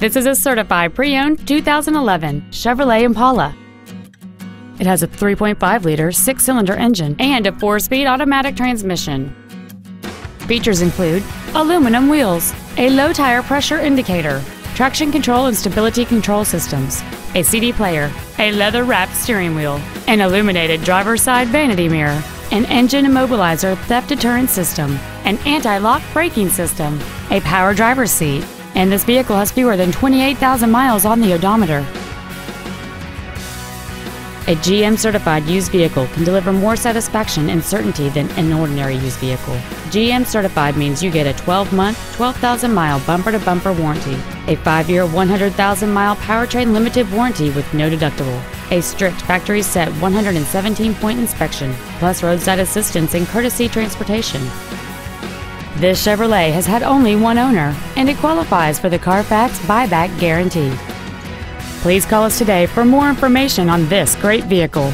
This is a certified pre-owned 2011 Chevrolet Impala. It has a 3.5-liter six-cylinder engine and a four-speed automatic transmission. Features include aluminum wheels, a low tire pressure indicator, traction control and stability control systems, a CD player, a leather-wrapped steering wheel, an illuminated driver's side vanity mirror, an engine immobilizer theft deterrent system, an anti-lock braking system, a power driver's seat, and this vehicle has fewer than 28,000 miles on the odometer. A GM certified used vehicle can deliver more satisfaction and certainty than an ordinary used vehicle. GM certified means you get a 12 month, 12,000 mile bumper to bumper warranty, a 5 year, 100,000 mile powertrain limited warranty with no deductible, a strict factory set 117 point inspection, plus roadside assistance and courtesy transportation. This Chevrolet has had only one owner, and it qualifies for the Carfax buyback guarantee. Please call us today for more information on this great vehicle.